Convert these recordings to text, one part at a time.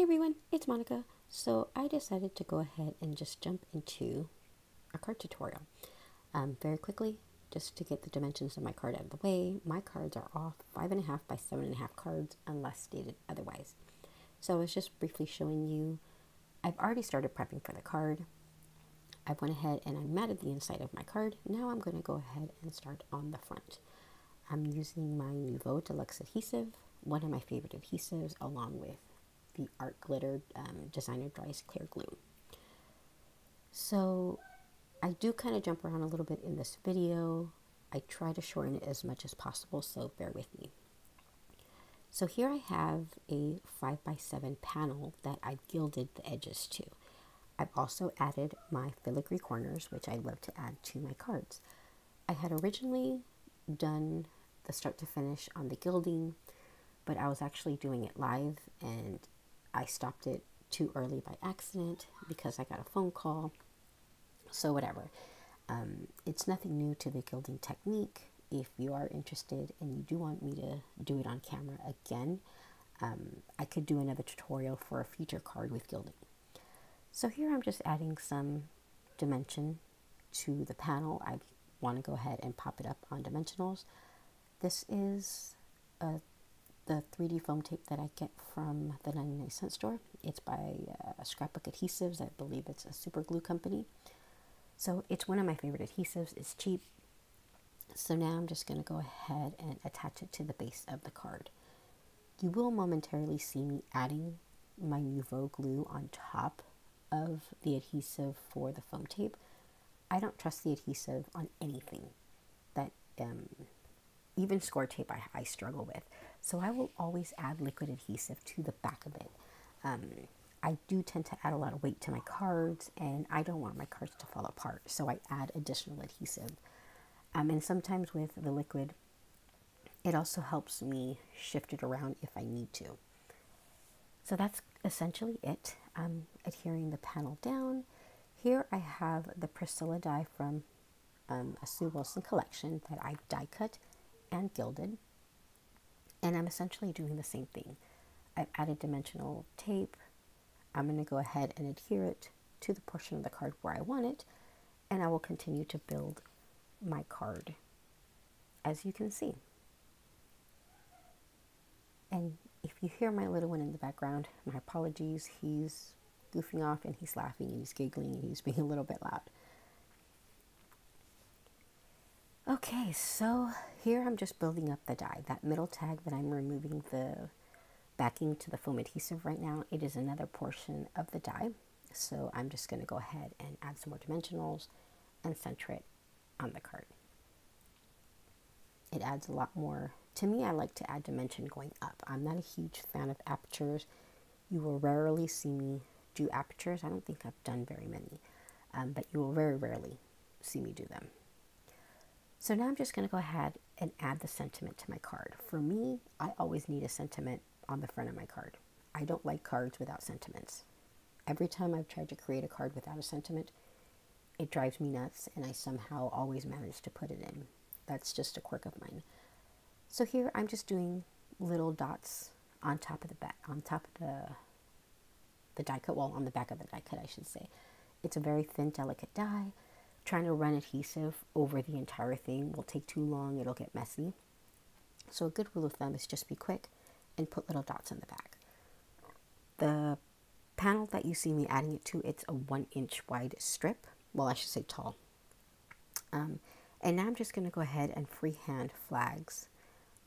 Hey everyone, it's Monica. So I decided to go ahead and just jump into a card tutorial. Um, very quickly, just to get the dimensions of my card out of the way, my cards are off five and a half by seven and a half cards unless stated otherwise. So I was just briefly showing you, I've already started prepping for the card. I went ahead and I matted the inside of my card. Now I'm going to go ahead and start on the front. I'm using my Nuvo Deluxe adhesive, one of my favorite adhesives, along with the Art Glitter um, Designer Dries Clear Glue. So I do kind of jump around a little bit in this video. I try to shorten it as much as possible, so bear with me. So here I have a 5x7 panel that I've gilded the edges to. I've also added my filigree corners, which I love to add to my cards. I had originally done the start to finish on the gilding, but I was actually doing it live and I stopped it too early by accident because I got a phone call. So, whatever. Um, it's nothing new to the gilding technique. If you are interested and you do want me to do it on camera again, um, I could do another tutorial for a future card with gilding. So here I'm just adding some dimension to the panel. I want to go ahead and pop it up on dimensionals. This is a the 3D foam tape that I get from the 99 cent store. It's by uh, Scrapbook Adhesives. I believe it's a super glue company. So it's one of my favorite adhesives. It's cheap. So now I'm just going to go ahead and attach it to the base of the card. You will momentarily see me adding my Nuvo glue on top of the adhesive for the foam tape. I don't trust the adhesive on anything that um, even score tape I, I struggle with. So I will always add liquid adhesive to the back of it. Um, I do tend to add a lot of weight to my cards and I don't want my cards to fall apart. So I add additional adhesive. Um, and sometimes with the liquid, it also helps me shift it around if I need to. So that's essentially it. I'm adhering the panel down. Here I have the Priscilla die from um, a Sue Wilson collection that I die cut and gilded. And I'm essentially doing the same thing. I've added dimensional tape. I'm going to go ahead and adhere it to the portion of the card where I want it. And I will continue to build my card as you can see. And if you hear my little one in the background, my apologies. He's goofing off and he's laughing and he's giggling and he's being a little bit loud. Okay, so here I'm just building up the die. That middle tag that I'm removing the backing to the foam adhesive right now, it is another portion of the die. So I'm just going to go ahead and add some more dimensionals and center it on the card. It adds a lot more. To me, I like to add dimension going up. I'm not a huge fan of apertures. You will rarely see me do apertures. I don't think I've done very many, um, but you will very rarely see me do them. So now I'm just going to go ahead and add the sentiment to my card. For me, I always need a sentiment on the front of my card. I don't like cards without sentiments. Every time I've tried to create a card without a sentiment, it drives me nuts and I somehow always manage to put it in. That's just a quirk of mine. So here I'm just doing little dots on top of the back, on top of the the die cut, well on the back of the die cut I should say. It's a very thin, delicate die trying to run adhesive over the entire thing will take too long, it'll get messy. So a good rule of thumb is just be quick and put little dots on the back. The panel that you see me adding it to, it's a one inch wide strip. Well, I should say tall. Um, and now I'm just going to go ahead and freehand flags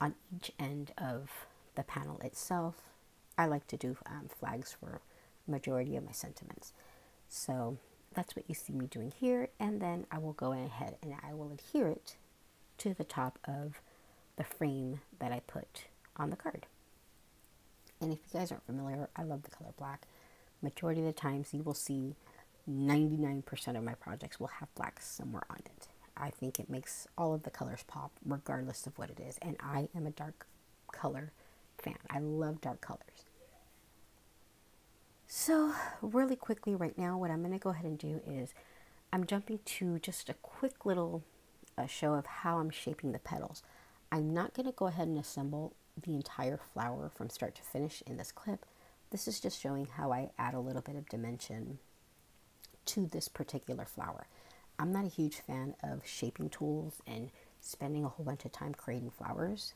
on each end of the panel itself. I like to do um, flags for majority of my sentiments. So that's what you see me doing here. And then I will go ahead and I will adhere it to the top of the frame that I put on the card. And if you guys aren't familiar, I love the color black. Majority of the times you will see 99% of my projects will have black somewhere on it. I think it makes all of the colors pop regardless of what it is. And I am a dark color fan. I love dark colors. So really quickly right now, what I'm going to go ahead and do is I'm jumping to just a quick little uh, show of how I'm shaping the petals. I'm not going to go ahead and assemble the entire flower from start to finish in this clip. This is just showing how I add a little bit of dimension to this particular flower. I'm not a huge fan of shaping tools and spending a whole bunch of time creating flowers.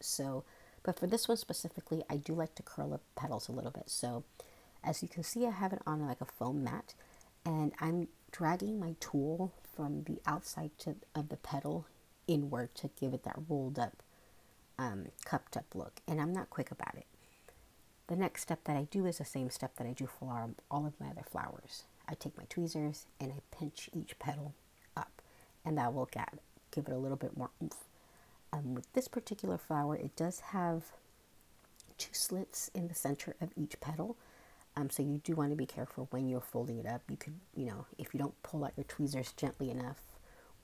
So, but for this one specifically, I do like to curl up petals a little bit. So as you can see, I have it on like a foam mat and I'm dragging my tool from the outside of the petal inward to give it that rolled up, um, cupped up look. And I'm not quick about it. The next step that I do is the same step that I do for all of my other flowers. I take my tweezers and I pinch each petal up and that will get, give it a little bit more oomph. Um, with this particular flower, it does have two slits in the center of each petal. Um, so you do want to be careful when you're folding it up. You could, you know, if you don't pull out your tweezers gently enough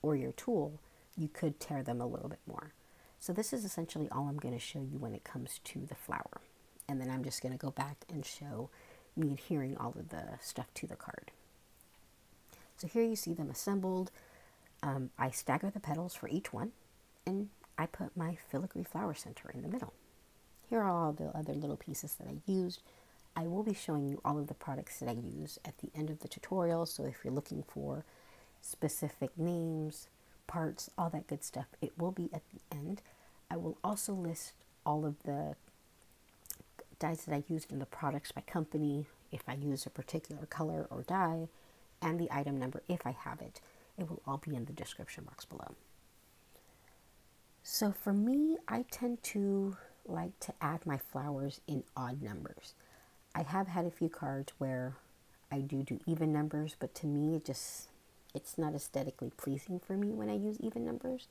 or your tool, you could tear them a little bit more. So this is essentially all I'm going to show you when it comes to the flower. And then I'm just going to go back and show me adhering all of the stuff to the card. So here you see them assembled. Um, I stagger the petals for each one and I put my filigree flower center in the middle. Here are all the other little pieces that I used. I will be showing you all of the products that I use at the end of the tutorial. So if you're looking for specific names, parts, all that good stuff, it will be at the end. I will also list all of the dies that I used in the products by company, if I use a particular color or dye, and the item number if I have it. It will all be in the description box below. So for me, I tend to like to add my flowers in odd numbers. I have had a few cards where I do do even numbers, but to me, it just it's not aesthetically pleasing for me when I use even numbers.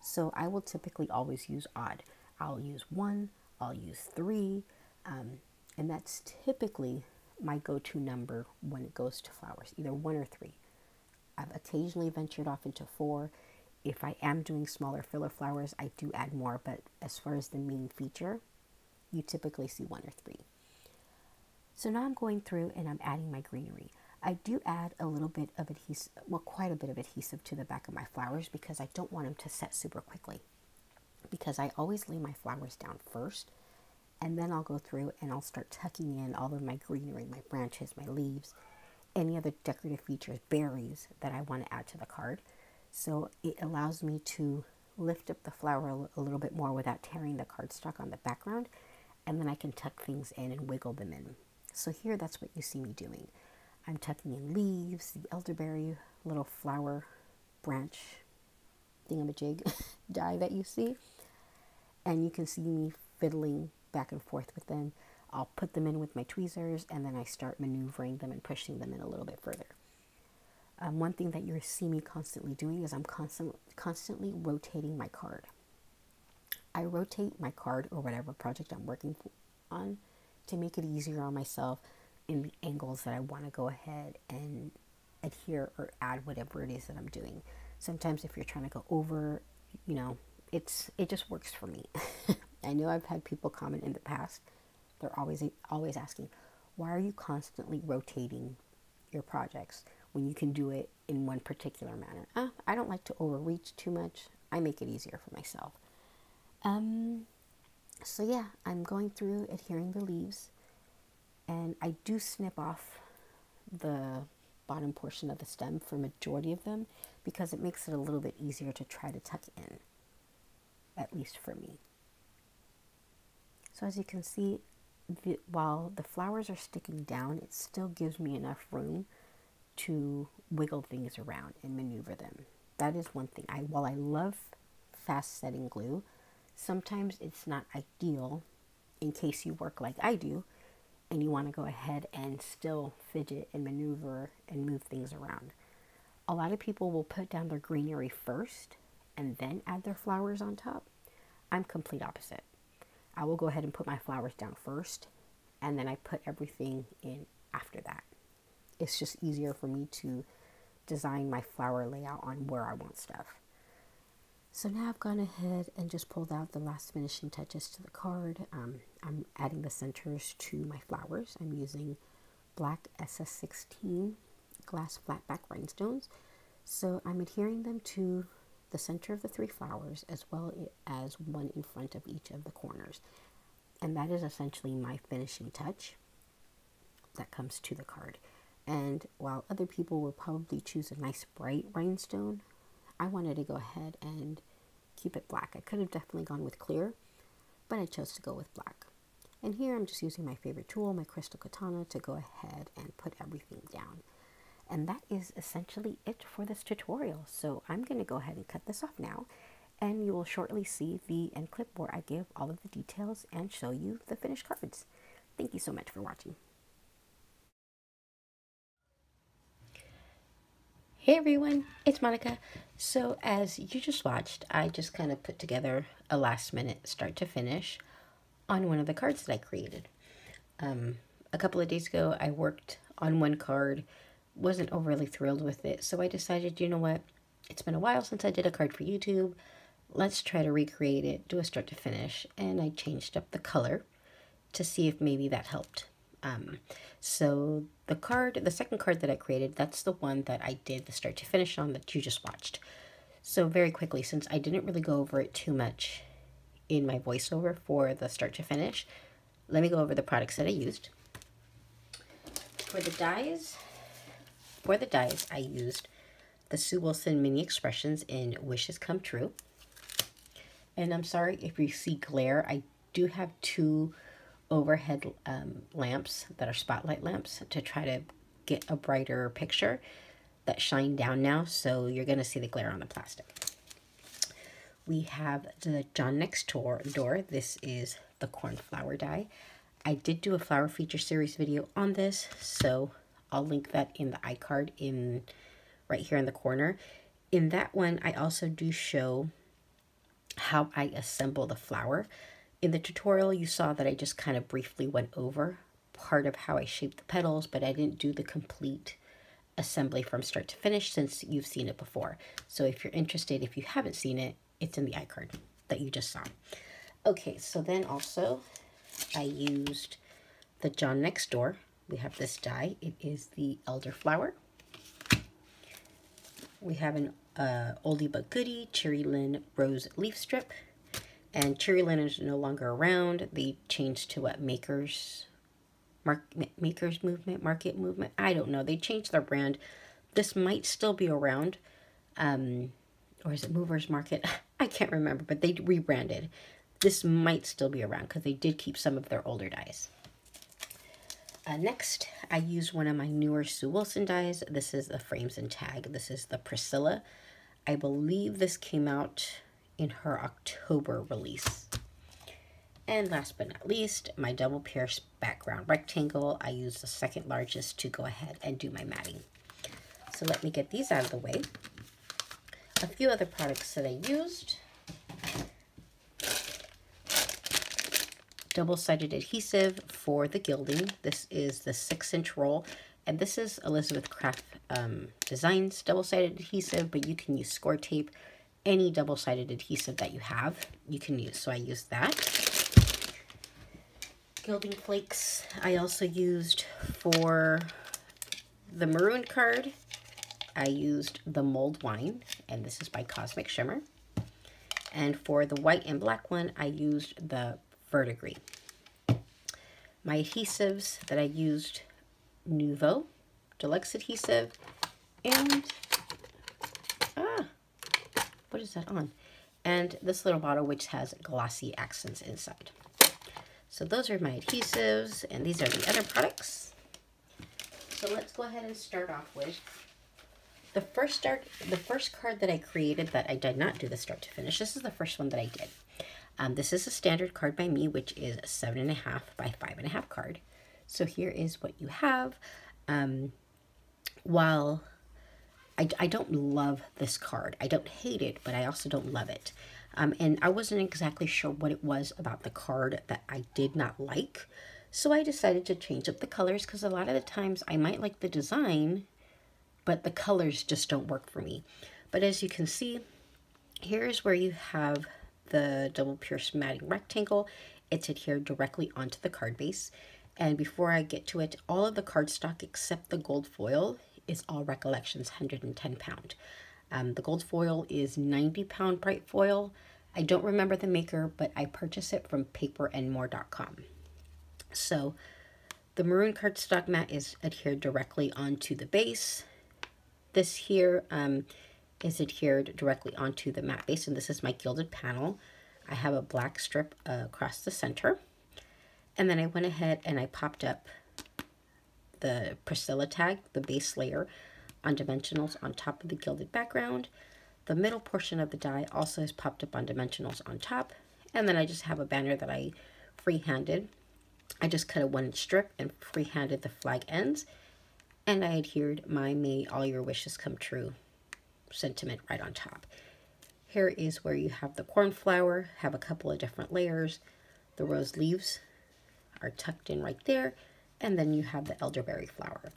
So I will typically always use odd. I'll use one, I'll use three, um, and that's typically my go-to number when it goes to flowers, either one or three. I've occasionally ventured off into four. If I am doing smaller filler flowers, I do add more, but as far as the main feature, you typically see one or three. So now I'm going through and I'm adding my greenery. I do add a little bit of adhesive, well, quite a bit of adhesive to the back of my flowers because I don't want them to set super quickly. Because I always lay my flowers down first and then I'll go through and I'll start tucking in all of my greenery, my branches, my leaves, any other decorative features, berries that I want to add to the card. So it allows me to lift up the flower a little bit more without tearing the cardstock on the background. And then I can tuck things in and wiggle them in. So here, that's what you see me doing. I'm tucking in leaves, the elderberry little flower branch thingamajig die that you see. And you can see me fiddling back and forth with them. I'll put them in with my tweezers and then I start maneuvering them and pushing them in a little bit further. Um, one thing that you see me constantly doing is I'm constant, constantly rotating my card. I rotate my card or whatever project I'm working on to make it easier on myself in the angles that I want to go ahead and adhere or add whatever it is that I'm doing. Sometimes if you're trying to go over, you know, it's it just works for me. I know I've had people comment in the past. They're always always asking, "Why are you constantly rotating your projects when you can do it in one particular manner?" Uh, I don't like to overreach too much. I make it easier for myself. Um, so yeah, I'm going through adhering the leaves, and I do snip off the bottom portion of the stem for majority of them because it makes it a little bit easier to try to tuck in, at least for me. So as you can see, the, while the flowers are sticking down, it still gives me enough room to wiggle things around and maneuver them. That is one thing. I while I love fast setting glue, sometimes it's not ideal in case you work like I do and you want to go ahead and still fidget and maneuver and move things around. A lot of people will put down their greenery first and then add their flowers on top. I'm complete opposite. I will go ahead and put my flowers down first and then I put everything in after that. It's just easier for me to design my flower layout on where I want stuff. So now I've gone ahead and just pulled out the last finishing touches to the card. Um, I'm adding the centers to my flowers. I'm using black SS16 glass flatback rhinestones. So I'm adhering them to the center of the three flowers as well as one in front of each of the corners. And that is essentially my finishing touch. that comes to the card. And while other people will probably choose a nice bright rhinestone, I wanted to go ahead and keep it black. I could have definitely gone with clear, but I chose to go with black. And here I'm just using my favorite tool, my crystal katana, to go ahead and put everything down. And that is essentially it for this tutorial. So I'm going to go ahead and cut this off now. And you will shortly see the end clip where I give all of the details and show you the finished cards. Thank you so much for watching. Hey everyone, it's Monica. So as you just watched, I just kind of put together a last minute start to finish on one of the cards that I created. Um, a couple of days ago, I worked on one card wasn't overly thrilled with it. So I decided, you know what? It's been a while since I did a card for YouTube. Let's try to recreate it, do a start to finish. And I changed up the color to see if maybe that helped. Um, so the card, the second card that I created, that's the one that I did the start to finish on that you just watched. So very quickly, since I didn't really go over it too much in my voiceover for the start to finish, let me go over the products that I used. For the dies, for the dies, I used the Sue Wilson Mini Expressions in Wishes Come True. And I'm sorry if you see glare. I do have two overhead um, lamps that are spotlight lamps to try to get a brighter picture that shine down now. So you're going to see the glare on the plastic. We have the John Next Door. door. This is the cornflower die. I did do a flower feature series video on this, so I'll link that in the iCard in right here in the corner. In that one, I also do show how I assemble the flower. In the tutorial, you saw that I just kind of briefly went over part of how I shaped the petals, but I didn't do the complete assembly from start to finish since you've seen it before. So if you're interested, if you haven't seen it, it's in the iCard that you just saw. Okay, so then also I used the John Next Door we have this die. It is the elderflower. We have an uh, oldie but goodie CheeryLynn rose leaf strip. And CheeryLynn is no longer around. They changed to what Makers Mark, Makers Movement, Market Movement. I don't know. They changed their brand. This might still be around. Um, or is it Movers Market? I can't remember, but they rebranded. This might still be around because they did keep some of their older dies. Uh, next, I use one of my newer Sue Wilson dies. This is the Frames and Tag. This is the Priscilla. I believe this came out in her October release. And last but not least, my double pierce background rectangle. I use the second largest to go ahead and do my matting. So let me get these out of the way. A few other products that I used. double-sided adhesive for the gilding. This is the six inch roll. And this is Elizabeth Craft um, Designs double-sided adhesive, but you can use score tape, any double-sided adhesive that you have, you can use. So I used that. Gilding flakes I also used for the maroon card. I used the Mulled Wine, and this is by Cosmic Shimmer. And for the white and black one, I used the verdigris. My adhesives that I used, Nuvo Deluxe Adhesive, and, what is that on? And this little bottle which has glossy accents inside. So those are my adhesives, and these are the other products. So let's go ahead and start off with the first start, the first card that I created that I did not do the start to finish. This is the first one that I did. Um, this is a standard card by me, which is a seven and a half by five and a half card. So here is what you have. Um, while I, I don't love this card, I don't hate it, but I also don't love it. Um, and I wasn't exactly sure what it was about the card that I did not like. So I decided to change up the colors because a lot of the times I might like the design, but the colors just don't work for me. But as you can see, here's where you have the double pierced matting rectangle. It's adhered directly onto the card base. And before I get to it, all of the cardstock except the gold foil is all Recollections 110 pound. Um, the gold foil is 90 pound bright foil. I don't remember the maker, but I purchased it from paperandmore.com. So The maroon cardstock mat is adhered directly onto the base. This here um, is adhered directly onto the mat base, and this is my gilded panel. I have a black strip uh, across the center. And then I went ahead and I popped up the Priscilla tag, the base layer, on dimensionals on top of the gilded background. The middle portion of the die also is popped up on dimensionals on top. And then I just have a banner that I free-handed. I just cut a one inch strip and free-handed the flag ends. And I adhered my May All Your Wishes Come True sentiment right on top. Here is where you have the cornflower, have a couple of different layers. The rose leaves are tucked in right there. And then you have the elderberry flower.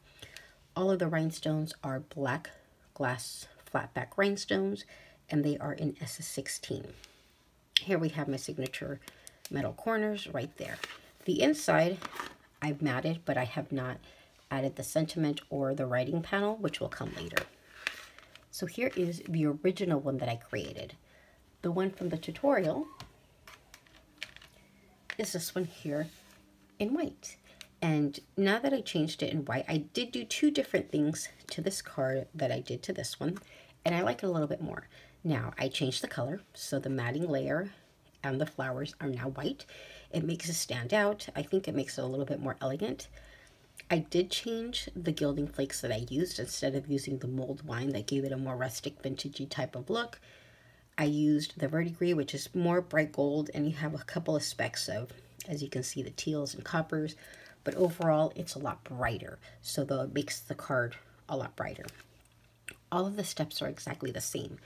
All of the rhinestones are black glass flatback rhinestones and they are in SS16. Here we have my signature metal corners right there. The inside I've matted, but I have not added the sentiment or the writing panel, which will come later. So here is the original one that I created. The one from the tutorial is this one here in white. And now that I changed it in white, I did do two different things to this card that I did to this one. And I like it a little bit more. Now, I changed the color. So the matting layer and the flowers are now white. It makes it stand out. I think it makes it a little bit more elegant. I did change the gilding flakes that I used instead of using the mulled wine that gave it a more rustic vintagey type of look. I used the verdigris, which is more bright gold, and you have a couple of specks of, as you can see, the teals and coppers, but overall it's a lot brighter, so though it makes the card a lot brighter. All of the steps are exactly the same.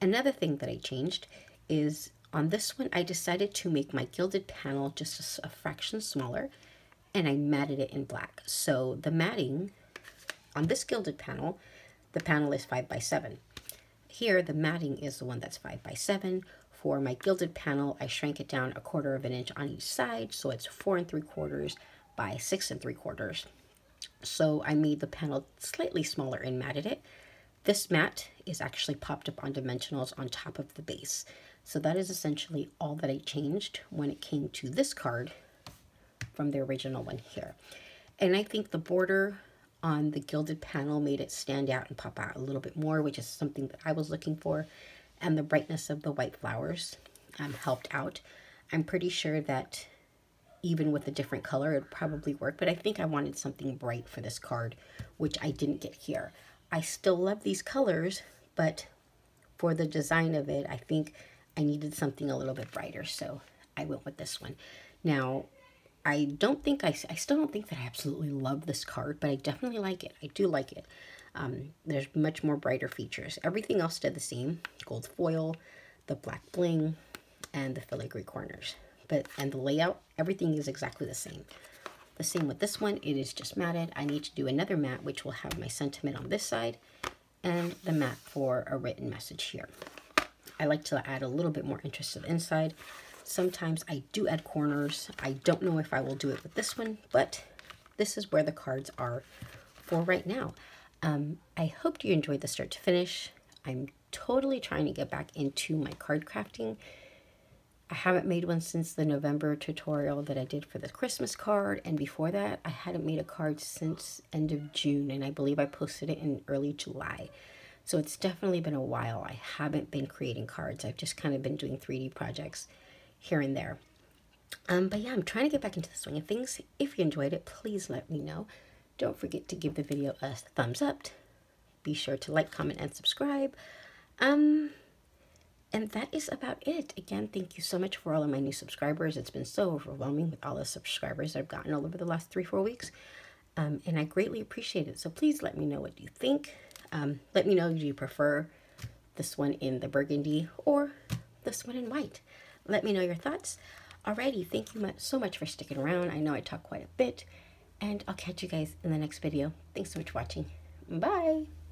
Another thing that I changed is on this one, I decided to make my gilded panel just a, a fraction smaller and I matted it in black. So the matting on this gilded panel, the panel is 5 by 7 Here, the matting is the one that's 5 by 7 For my gilded panel, I shrank it down a quarter of an inch on each side, so it's 4 and 3 quarters by 6 and 3 quarters. So I made the panel slightly smaller and matted it. This mat is actually popped up on dimensionals on top of the base. So that is essentially all that I changed when it came to this card from the original one here. And I think the border on the gilded panel made it stand out and pop out a little bit more, which is something that I was looking for. And the brightness of the white flowers um, helped out. I'm pretty sure that even with a different color, it would probably work, but I think I wanted something bright for this card, which I didn't get here. I still love these colors, but for the design of it, I think I needed something a little bit brighter, so I went with this one. Now, I don't think, I, I still don't think that I absolutely love this card, but I definitely like it. I do like it. Um, there's much more brighter features. Everything else did the same. Gold foil, the black bling, and the filigree corners. But, and the layout, everything is exactly the same. The same with this one, it is just matted. I need to do another mat, which will have my sentiment on this side, and the mat for a written message here. I like to add a little bit more interest to the inside. Sometimes I do add corners. I don't know if I will do it with this one, but this is where the cards are for right now. Um, I hope you enjoyed the start to finish. I'm totally trying to get back into my card crafting. I haven't made one since the November tutorial that I did for the Christmas card, and before that, I hadn't made a card since end of June, and I believe I posted it in early July. So it's definitely been a while. I haven't been creating cards. I've just kind of been doing 3D projects here and there. Um, but yeah, I'm trying to get back into the swing of things. If you enjoyed it, please let me know. Don't forget to give the video a thumbs up. Be sure to like, comment, and subscribe. Um, and that is about it. Again, thank you so much for all of my new subscribers. It's been so overwhelming with all the subscribers I've gotten all over the last three, four weeks. Um, and I greatly appreciate it. So please let me know what you think. Um, let me know do you prefer this one in the burgundy or this one in white. Let me know your thoughts. Alrighty, thank you so much for sticking around. I know I talk quite a bit, and I'll catch you guys in the next video. Thanks so much for watching. Bye!